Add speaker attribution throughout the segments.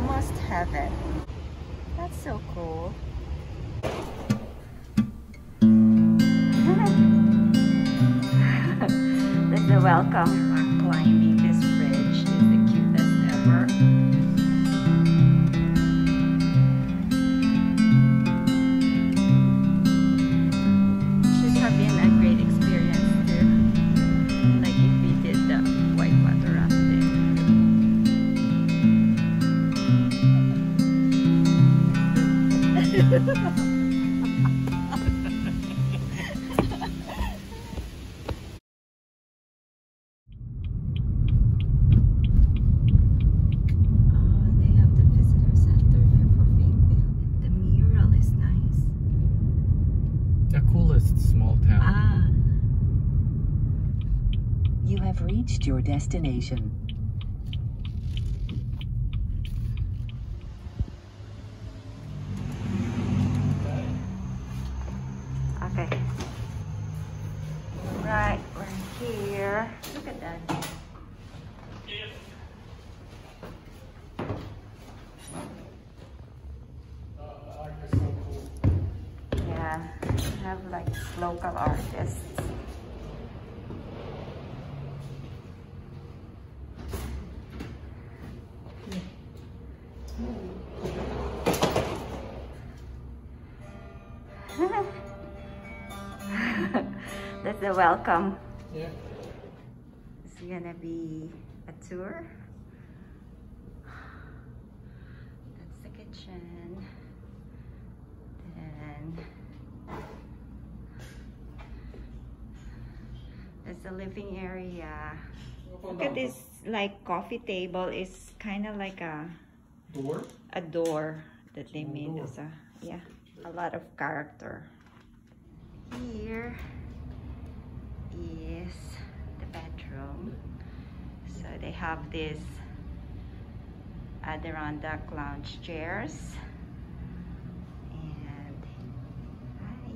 Speaker 1: Almost heaven. That's so cool. That's the welcome. Climbing this bridge is the cutest ever.
Speaker 2: Small town.
Speaker 1: Ah,
Speaker 3: You have reached your destination.
Speaker 1: The welcome.
Speaker 2: Yeah.
Speaker 1: It's gonna be a tour. That's the kitchen. Then there's the living area. Look at this like coffee table is kind of like a
Speaker 2: Door?
Speaker 1: a door that they made
Speaker 2: door.
Speaker 1: as a yeah a lot of character here is the bedroom so they have this Adirondack lounge chairs and hi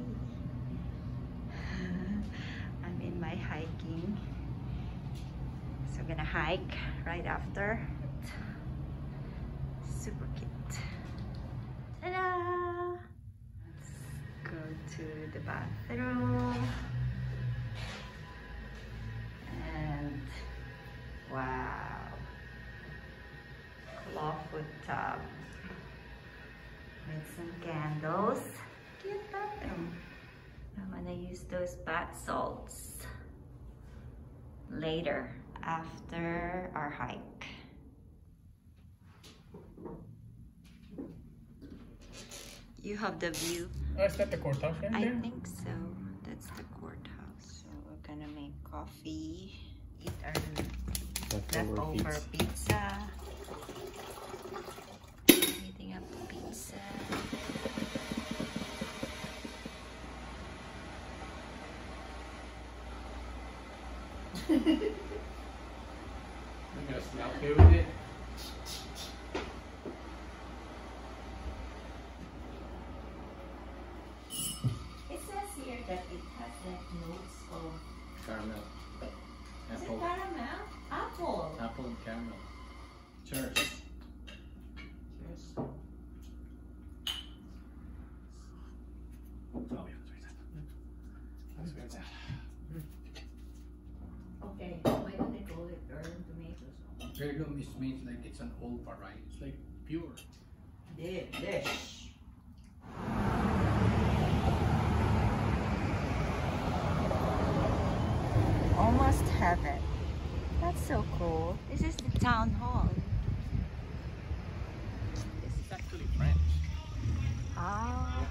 Speaker 1: I'm in my hiking so I'm gonna hike right after super cute. Ta-da! Let's go to the bathroom. Clawfoot tub. With some candles. Cute bathroom. I'm gonna use those bath salts later after our hike. You have the view.
Speaker 2: Oh, is that the courthouse right
Speaker 1: I
Speaker 2: there?
Speaker 1: think so. That's the courthouse. So we're gonna make coffee, eat our leftover pizza. Eating Tomatoes?
Speaker 2: Virgum is means like it's an old variety. It's like pure.
Speaker 1: Delish. Almost heaven. That's so cool. This is the town hall.
Speaker 2: This is actually French.
Speaker 1: Ah,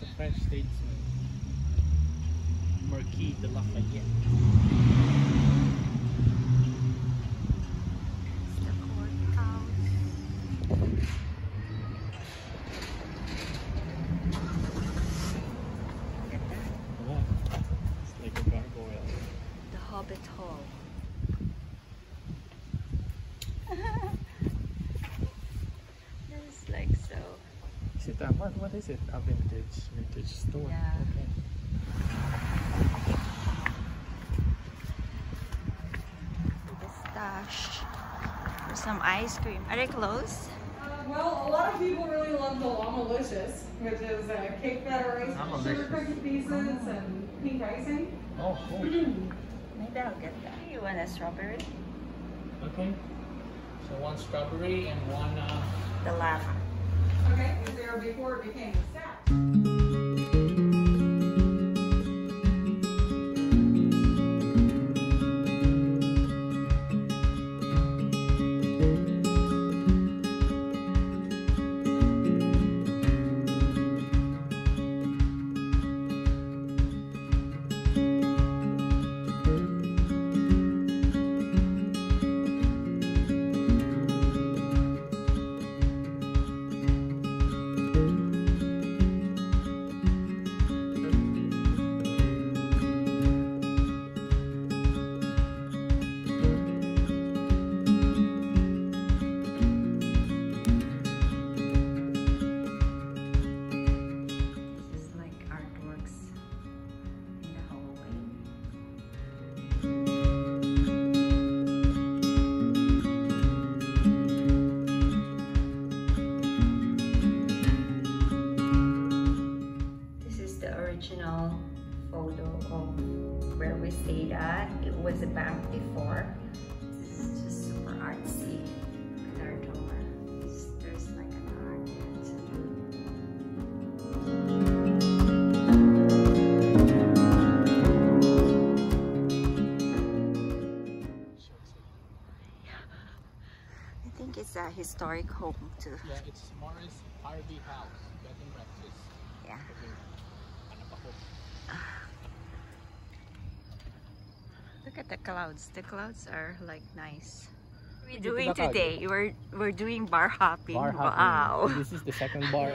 Speaker 2: It's a French statesman. Marquis de Lafayette.
Speaker 1: it's the courthouse. Look at that.
Speaker 2: Yeah. It's like a gargoyle.
Speaker 1: The Hobbit Hall. that is like so.
Speaker 2: Is it a, what, what is it? A vintage, vintage store.
Speaker 1: Yeah.
Speaker 2: Okay.
Speaker 1: The stash. for some ice cream. Are they closed?
Speaker 4: Uh, well, a lot of people really love the Llamalicious, which is a cake batter ice, sugar cookie pieces, and pink icing.
Speaker 2: Oh, cool.
Speaker 1: Maybe I'll get that. You want a strawberry?
Speaker 2: okay. So one strawberry and one. Uh,
Speaker 1: The lava.
Speaker 4: Okay, there before it became a stack.
Speaker 1: Historic home too.
Speaker 2: yeah, it's Morris Harvey House, bed and breakfast.
Speaker 1: Yeah. Look at the clouds. The clouds are like nice. What are we doing today? We're we're doing bar hopping.
Speaker 2: Bar hopping.
Speaker 1: Wow.
Speaker 2: This is the second bar.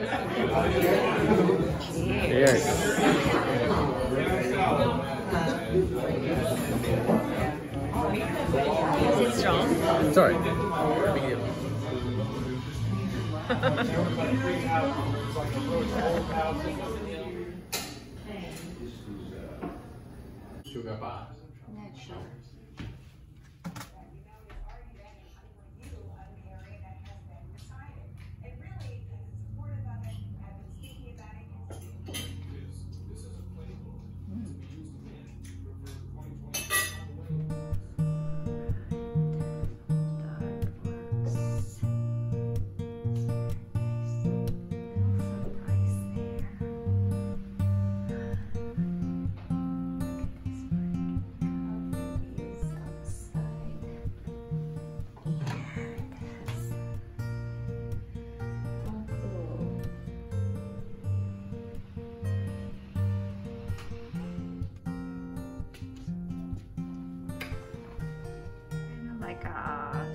Speaker 1: Cheers.
Speaker 2: Cheers.
Speaker 1: Is it strong?
Speaker 2: Sorry. Deal. Sugar bar.
Speaker 1: Not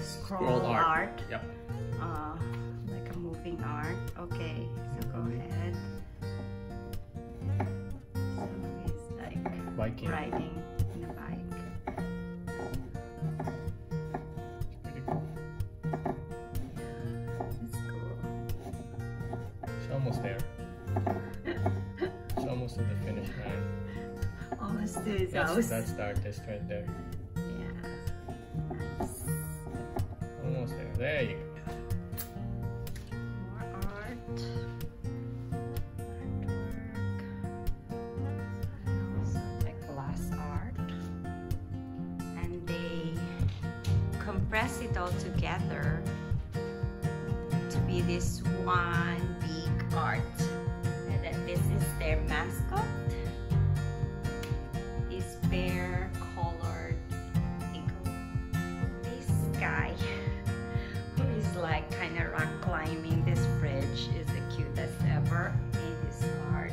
Speaker 1: scroll,
Speaker 2: Scroll art.
Speaker 1: art.
Speaker 2: Yep.
Speaker 1: uh, like a moving art. Okay, so go ahead. So he's like
Speaker 2: Viking.
Speaker 1: riding in a bike.
Speaker 2: Pretty cool.
Speaker 1: That's cool.
Speaker 2: It's almost there. It's almost at the finish line.
Speaker 1: Almost to his
Speaker 2: That's,
Speaker 1: house.
Speaker 2: that's the artist right there.
Speaker 1: Compress it all together to be this one big art. And then this is their mascot. Is bear colored eagle. This guy who is like kind of rock climbing this bridge is the cutest ever. It is hard.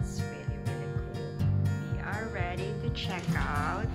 Speaker 1: It's really, really cool. We are ready to check out.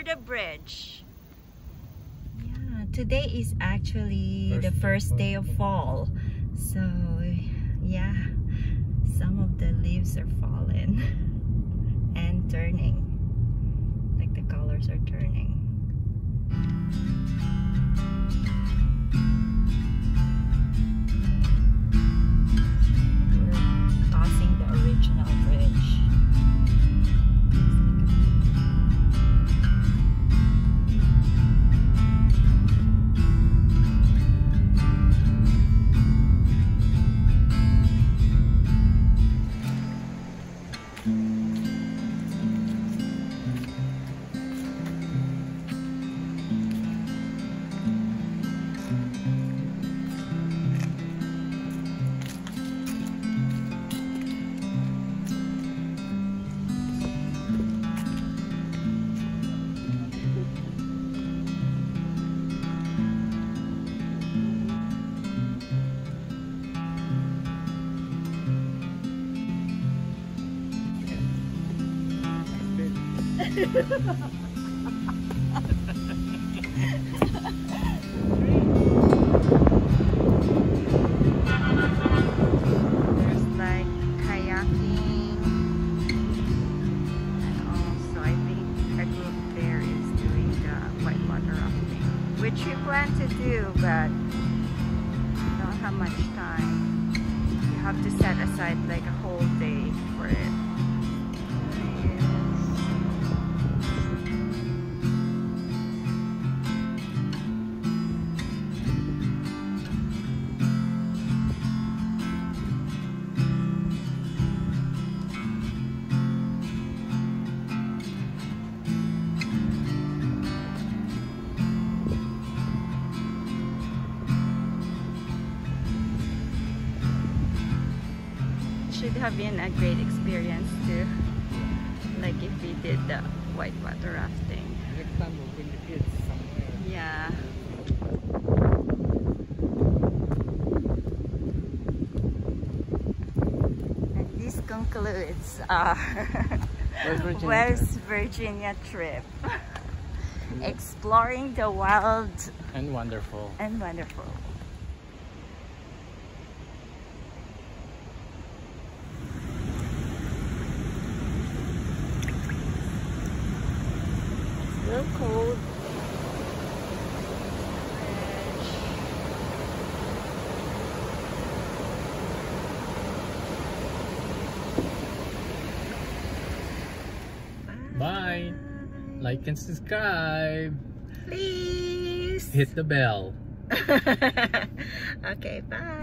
Speaker 1: Under the bridge. Yeah, today is actually
Speaker 2: First
Speaker 1: the first day of fall. So, yeah, some of the leaves are falling and turning. Like the colors are turning. We're crossing the original bridge. There's like kayaking and also I think group there is doing rafting which we plan to do but don't have much time. You have to set aside like a whole day have been a great experience too. Like if we did the whitewater rafting.
Speaker 2: Next time we'll bring the kids somewhere.
Speaker 1: Yeah. And this concludes our
Speaker 2: Virginia
Speaker 1: West Virginia trip. Exploring the wild
Speaker 2: And wonderful.
Speaker 1: and wonderful.
Speaker 2: Like and subscribe.
Speaker 1: Please.
Speaker 2: Hit the bell.
Speaker 1: okay, bye.